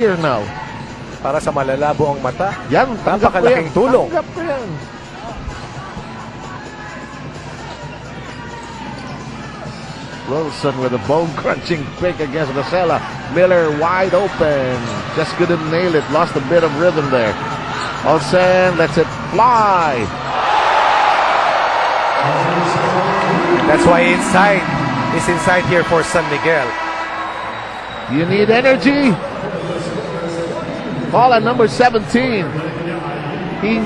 here now. Para sa malalabo ang mata. Yan, tanggap ko Napakalaking yan. tulong. Tanggap ko yan. Wilson with a bone-crunching pick against Racela. Miller wide open. Just couldn't nail it. Lost a bit of rhythm there. Olsen lets it fly. That's why inside is inside here for San Miguel. You need energy? Call at number 17. He